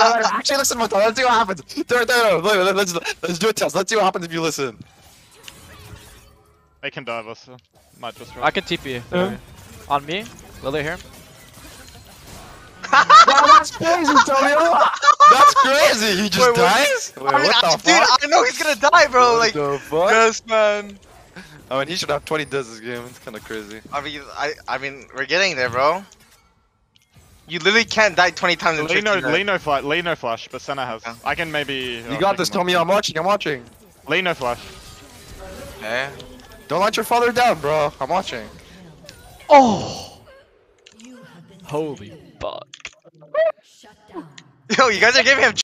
Actually, listen, Moto. Let's see what happens. Throw, throw, throw. Let's let's do a test. Let's see what happens if you listen. I can dive us. Might just I can TP you. Don't. On me. Lily here. wow, that's crazy, Tommy. That's crazy. He just Wait, what? dies. Wait, I mean, what I- the dude, fuck? I know he's gonna die, bro. What like, the fuck? yes, man. I mean, he should have 20 deaths this game. It's kind of crazy. I mean, I, I mean, we're getting there, bro. You literally can't die 20 times in Lino, 50 minutes. Lino flash, Lino flash, but Senna has. Yeah. I can maybe. You uh, got this, Tommy. I'm watching. I'm watching. Lino flash. Yeah. Don't let your father down, bro. I'm watching. Oh. Holy fuck. Yo, you guys are giving him